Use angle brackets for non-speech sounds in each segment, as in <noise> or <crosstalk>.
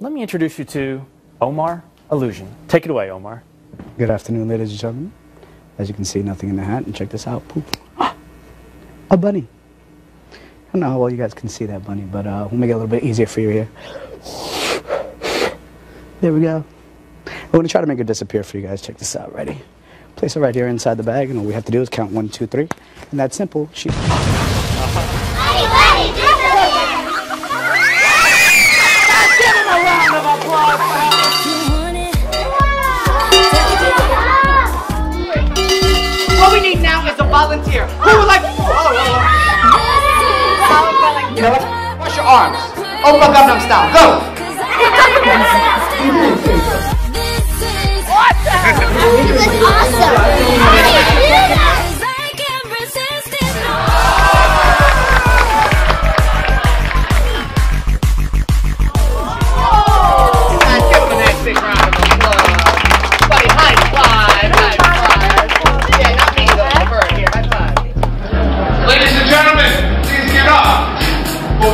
let me introduce you to Omar Olusion. Take it away, Omar. Good afternoon, ladies and gentlemen. As you can see, nothing in the hat, and check this out. Poof. Ah, a bunny. I don't know how well you guys can see that bunny, but uh, we'll make it a little bit easier for you here. There we go. We're going to try to make it disappear for you guys. Check this out. Ready? Place it right here inside the bag, and all we have to do is count one, two, three. And that's simple. She. Is a volunteer. Who would like to? Oh, oh, oh. You know what? Wash your arms. Opa Gangnam style. Go. <laughs>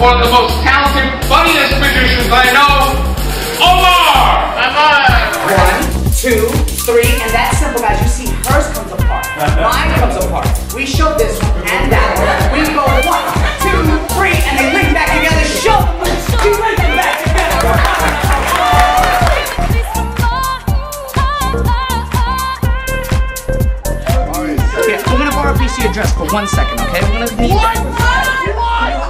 one of the most talented, funniest magicians I know, Omar! Omar! One, two, three, and that's simple, guys. You see, hers comes apart, <laughs> mine comes apart. We show this one and that one. We go one, two, three, and they link back together. Show! You link them back together! Okay, we're gonna borrow a PC address for one second, okay? We're gonna need. What? What?